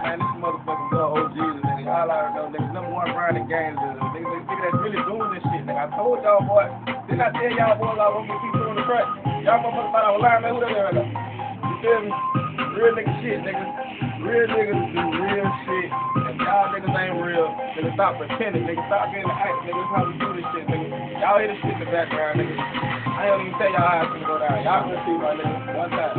Man, this motherfucker go OGs, nigga. Y'all already know, nigga. Number one brand in games, uh, nigga. Nigga, nigga, nigga that's really doing this shit, nigga. I told y'all, boy. Didn't I tell y'all, boys, I'm gonna keep doing the track? Y'all motherfuckers thought I was lying, man. Who that is right now? You feel me? Real nigga shit, nigga. Real niggas do real shit. And y'all niggas ain't real. Nigga, stop pretending, nigga. Stop being the act, nigga. That's how we do this shit, nigga. Y'all hear this shit in the background, nigga. I ain't even tell y'all how it's gonna go down. Y'all gonna see my nigga one time.